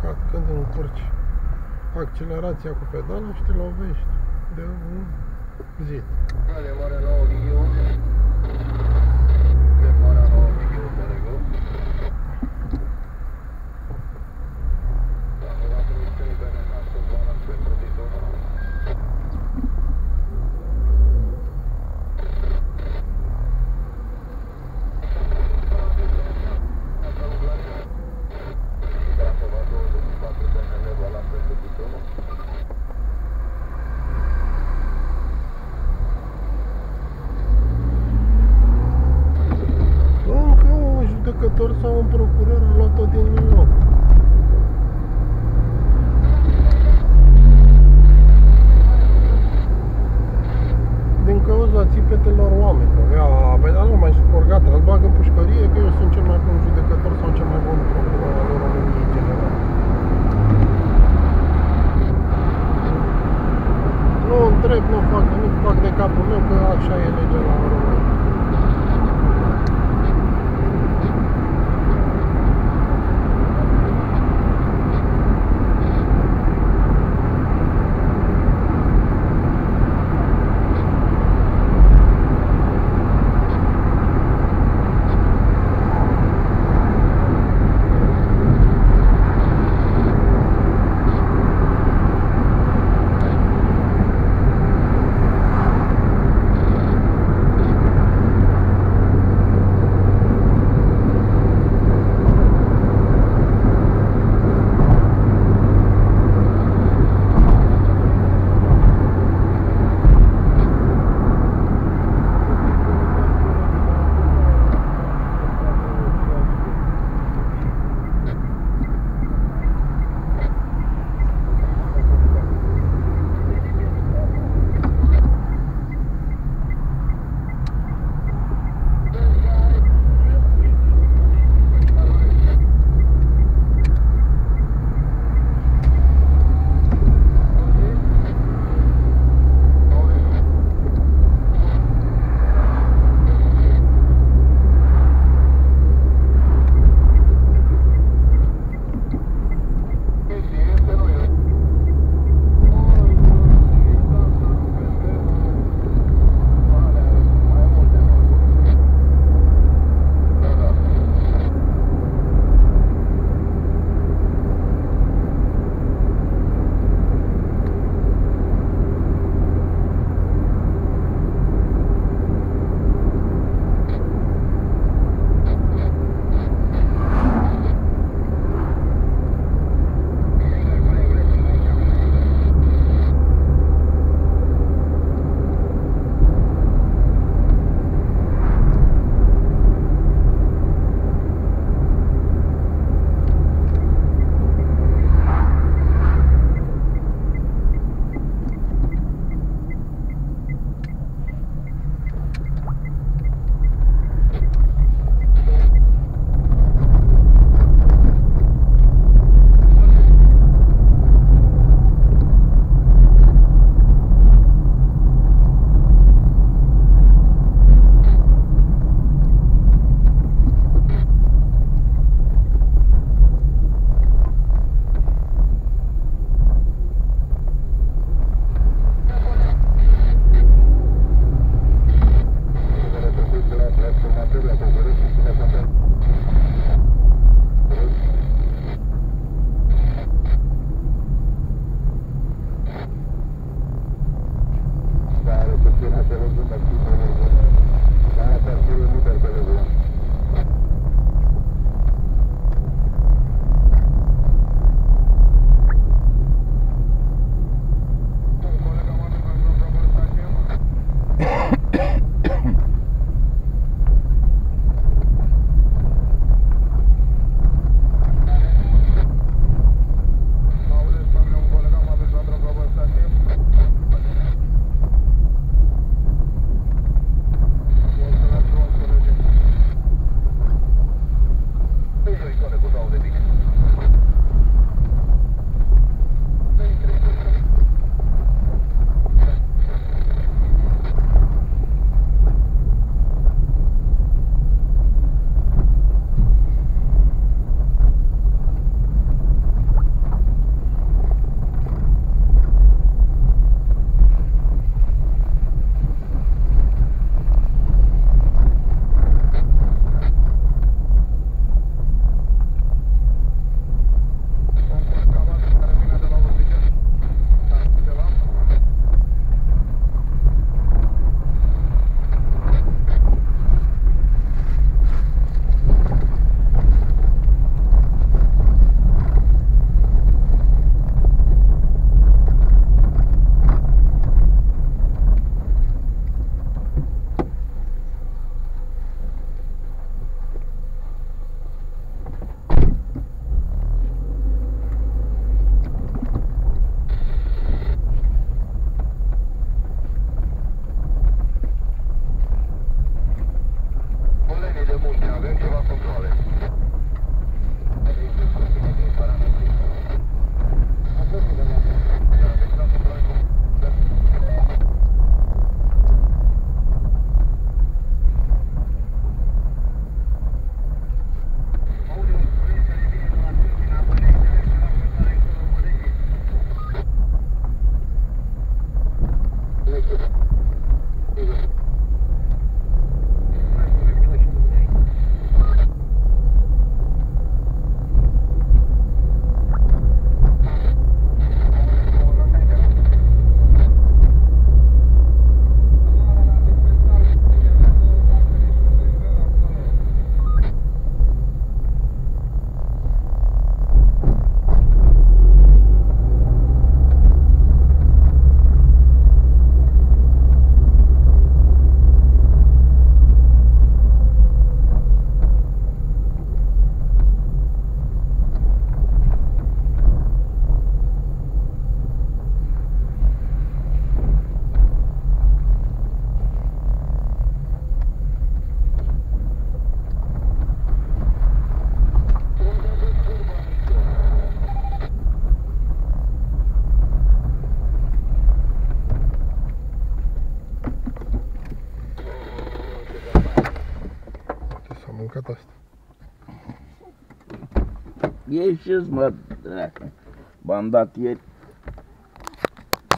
căcat când îl încurci accelerația cu pedala și te lovești de un zid. Care oare la o un procuror a luat-o din New York. Din cauza țipetelor oamenilor. Ea pe munte, avem ceva controle. arkadaşlar. Geçiyoruz mu? Bandat yet.